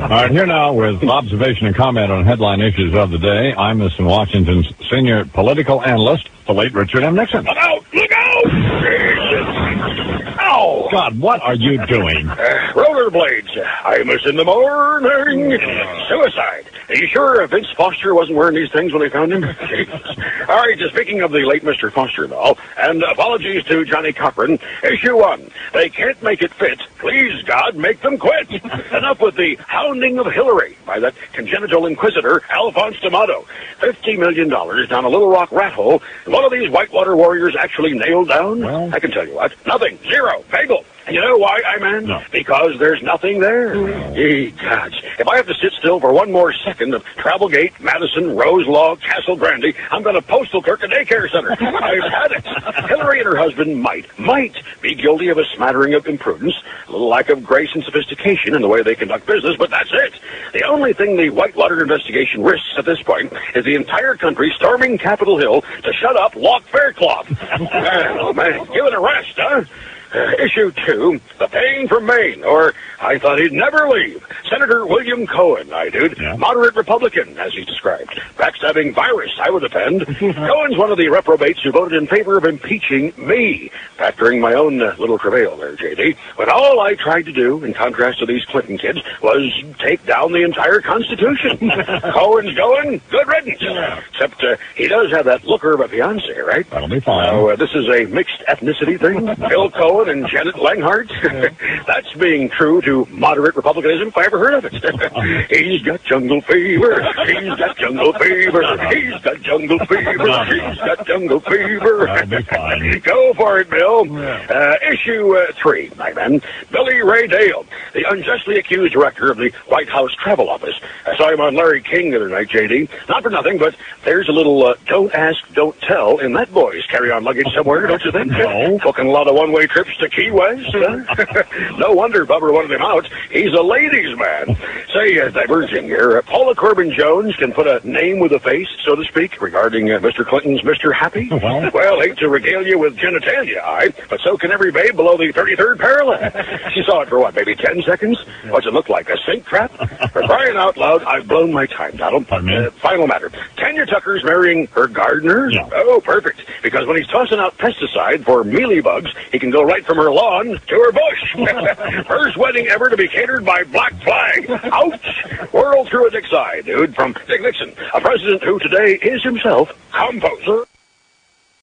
All right, here now with observation and comment on headline issues of the day. I'm Mr. Washington's senior political analyst, the late Richard M. Nixon. Look out! Look out! God, what are you doing? Uh, rollerblades. I miss in the morning. Suicide. Are you sure Vince Foster wasn't wearing these things when they found him? All right, just speaking of the late Mr. Foster, though, and apologies to Johnnie Cochran. Issue one. They can't make it fit. Please, God, make them quit. Enough with the hounding of Hillary by that congenital inquisitor, Alphonse D'Amato. Fifty million dollars down a Little Rock rat hole. What are these Whitewater warriors actually nailed down? Well- I can tell you what. Nothing. Zero. Bagel. You know why, I-Man? No. Because there's nothing there. Hmm. Ye gods. If I have to sit still for one more second of Travelgate, Madison, Rose Law, Castle Grande, I'm going to postal clerk a daycare center. I've had it. Hillary and her husband might, might be guilty of a smattering of imprudence, a little lack of grace and sophistication in the way they conduct business, but that's it. The only thing the Whitewater investigation risks at this point is the entire country storming Capitol Hill to shut up Lauch Faircloth. man, oh man, give it a rest, huh? Uh, issue two, the pain from Maine, or I thought he'd never leave. Senator William Cohen, I dude. Yeah. Moderate Republican, as he's described. Backstabbing virus, I would defend. Cohen's one of the reprobates who voted in favor of impeaching me, factoring my own uh, little travail there, JD. When all I tried to do, in contrast to these Clinton kids, was take down the entire Constitution. Cohen's going, good riddance. Except uh, he does have that looker of a fiance, right? That'll be fine. So, uh, this is a mixed ethnicity thing. Bill Cohen and Janet Langhart. That's being true to moderate republicanism if I ever heard of it. He's got jungle fever. He's got jungle fever. He's got jungle fever. He's got jungle fever. That'll be fine. Go for it, Bill. Uh, issue uh, three, my man. Billy Ray Dale, the unjustly accused director of the White House Travel Office. I saw him on Larry King the other night, JD. Not for nothing, but there's a little uh, don't ask, don't tell in that boy's carry-on luggage somewhere, don't you think? No. Booking a lot of one-way trips to Key West. no wonder Bubba wanted him out. He's a ladies' man. Say, uh, diverging here, uh, Paula Corbin Jones can put a name with a face, so to speak, regarding uh, Mr. Clinton's Mr. Happy. Well. well, hate to regale you with genitalia, I, but so can every babe below the 33rd parallel. she saw it for what, maybe 10 seconds? What's it look like, a sink trap? For crying out loud, I've blown my time, Donald. Pardon? Uh, final matter. Tanya Tucker's marrying her gardener? Yeah. Oh, perfect. Because when he's tossing out pesticide for mealy bugs, he can go right from her lawn to her bush. First wedding ever to be catered by Black Flag. Ouch! Whirl through a Dick's eye, dude, from Dick Nixon, a president who today is himself composer.